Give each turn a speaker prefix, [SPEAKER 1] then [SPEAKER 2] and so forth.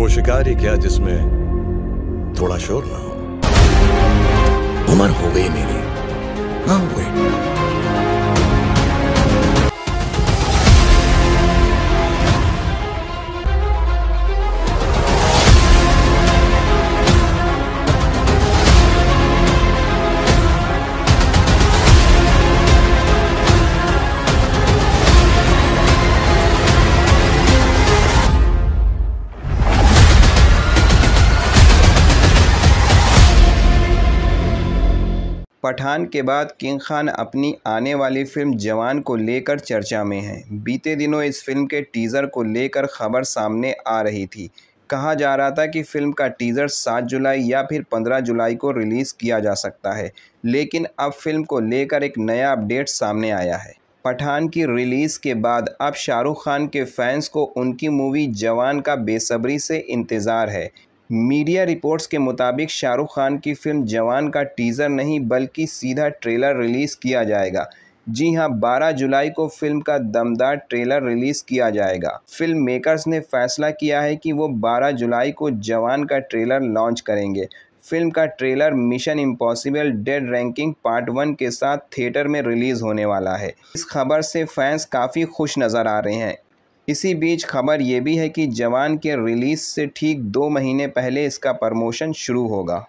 [SPEAKER 1] वो शिकार ही क्या जिसमें थोड़ा शोर ना हो? उम्र हो गई मेरी। हाँ हो गई।
[SPEAKER 2] पठान के बाद किंग खान अपनी आने वाली फ़िल्म जवान को लेकर चर्चा में हैं। बीते दिनों इस फ़िल्म के टीज़र को लेकर खबर सामने आ रही थी। कहा जा रहा था कि फ़िल्म का टीज़र 7 जुलाई या फिर 15 जुलाई को रिलीज़ किया जा सकता है, लेकिन अब फ़िल्म को लेकर एक नया अपडेट सामने आया है। पठान की रिलीज़ के बाद अब शाहरुख खान के फैंस को उनकी मूवी जवान का बेसब्री से इंतज़ार है। मीडिया रिपोर्ट्स के मुताबिक शाहरुख खान की फ़िल्म जवान का टीज़र नहीं, बल्कि सीधा ट्रेलर रिलीज़ किया जाएगा। जी हाँ 12 जुलाई को फ़िल्म का दमदार ट्रेलर रिलीज़ किया जाएगा। फ़िल्म मेकर्स ने फैसला किया है कि वो 12 जुलाई को जवान का ट्रेलर लॉन्च करेंगे। फ़िल्म का trailer Mission Impossible Dead Reckoning Part One के साथ थिएटर में रिलीज़ होने वाला है। इस खबर से फैंस काफ़ी खुश नज़र आ रहे हैं। इसी बीच खबर ये भी है कि जवान के रिलीज़ से ठीक दो महीने पहले इसका प्रमोशन शुरू होगा।